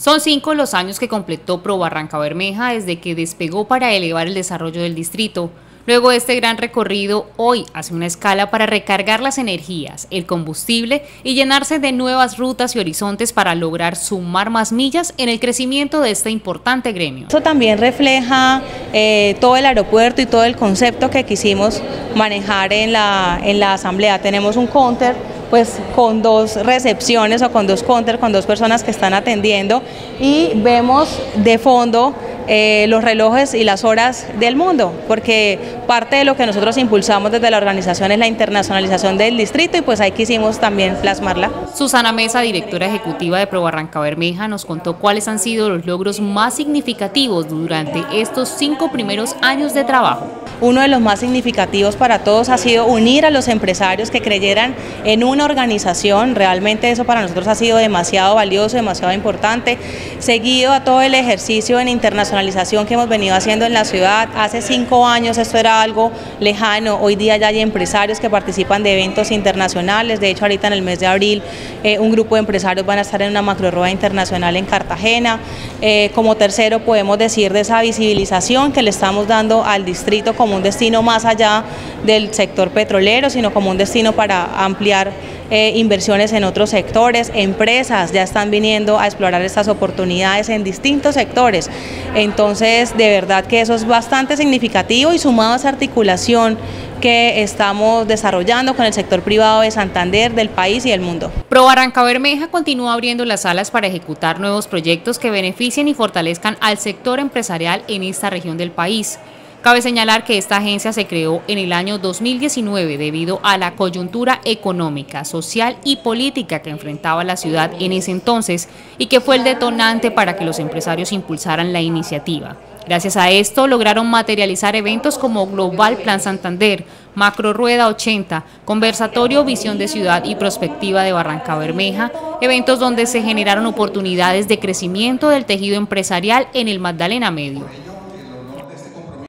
Son cinco los años que completó Pro Barranca Bermeja desde que despegó para elevar el desarrollo del distrito. Luego de este gran recorrido, hoy hace una escala para recargar las energías, el combustible y llenarse de nuevas rutas y horizontes para lograr sumar más millas en el crecimiento de este importante gremio. Eso también refleja eh, todo el aeropuerto y todo el concepto que quisimos manejar en la, en la asamblea. Tenemos un counter pues con dos recepciones o con dos counter, con dos personas que están atendiendo. Y vemos de fondo eh, los relojes y las horas del mundo, porque parte de lo que nosotros impulsamos desde la organización es la internacionalización del distrito y pues ahí quisimos también plasmarla. Susana Mesa, directora ejecutiva de Pro Barranca Bermeja, nos contó cuáles han sido los logros más significativos durante estos cinco primeros años de trabajo. Uno de los más significativos para todos ha sido unir a los empresarios que creyeran en una organización, realmente eso para nosotros ha sido demasiado valioso, demasiado importante, seguido a todo el ejercicio en internacionalización que hemos venido haciendo en la ciudad. Hace cinco años esto era algo lejano, hoy día ya hay empresarios que participan de eventos internacionales, de hecho ahorita en el mes de abril eh, un grupo de empresarios van a estar en una macro rueda internacional en Cartagena. Eh, como tercero podemos decir de esa visibilización que le estamos dando al distrito como un destino más allá del sector petrolero, sino como un destino para ampliar eh, inversiones en otros sectores, empresas ya están viniendo a explorar estas oportunidades en distintos sectores. Entonces, de verdad que eso es bastante significativo y sumado a esa articulación que estamos desarrollando con el sector privado de Santander, del país y del mundo. Pro Barranca Bermeja continúa abriendo las salas para ejecutar nuevos proyectos que beneficien y fortalezcan al sector empresarial en esta región del país. Cabe señalar que esta agencia se creó en el año 2019 debido a la coyuntura económica, social y política que enfrentaba la ciudad en ese entonces y que fue el detonante para que los empresarios impulsaran la iniciativa. Gracias a esto lograron materializar eventos como Global Plan Santander, Macro Rueda 80, Conversatorio Visión de Ciudad y Prospectiva de Barranca Bermeja, eventos donde se generaron oportunidades de crecimiento del tejido empresarial en el Magdalena Medio.